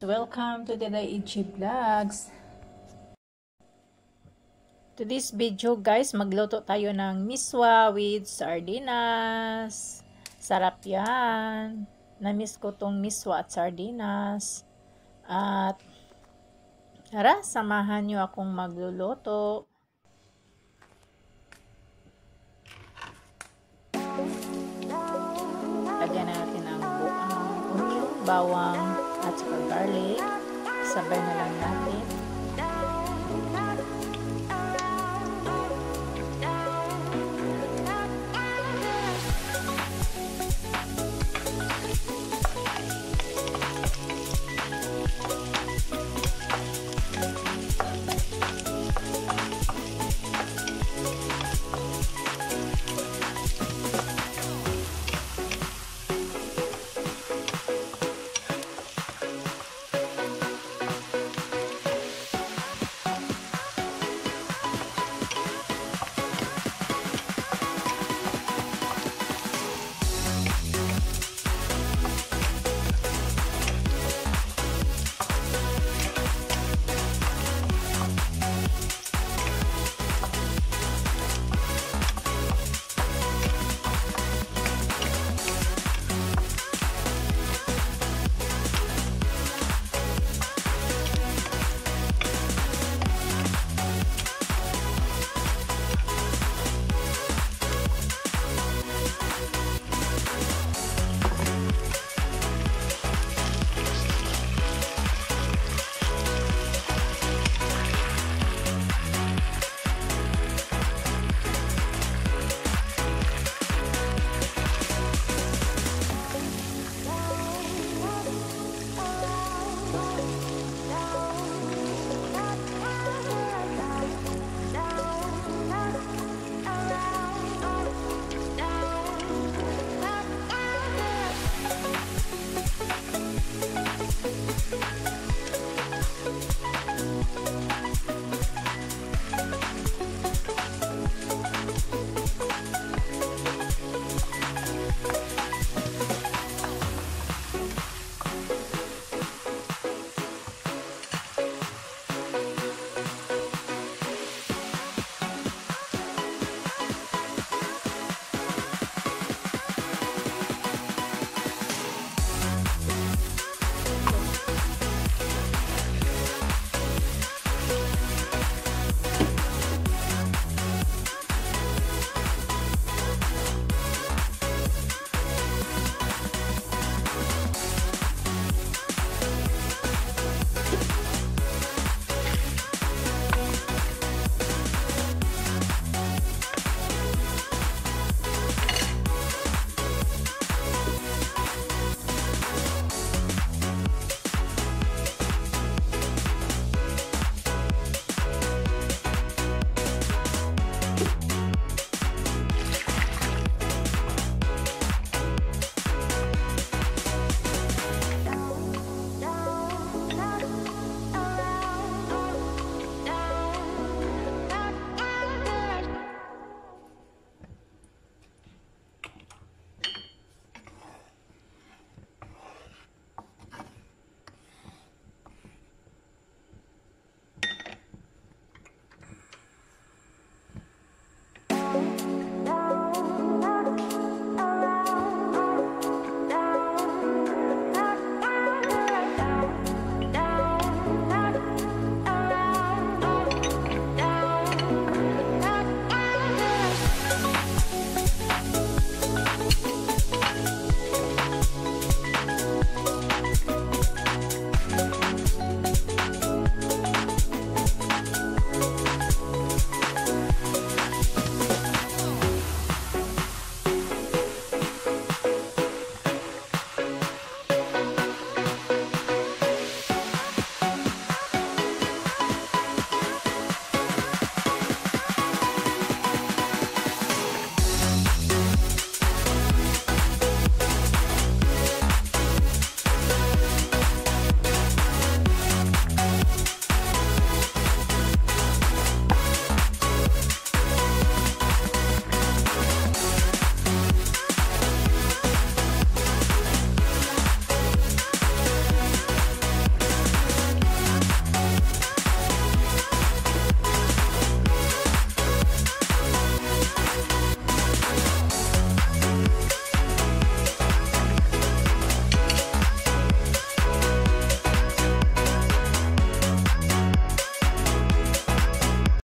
Welcome to the Daiichi Vlogs. To this video guys, magluto tayo ng miswa with sardinas. Sarap yan. Namiss ko tong miswa at sardinas. At tara, samahan nyo akong magluluto. Lagyan natin ang onion, bawang, saka garlic. Sabay na lang natin.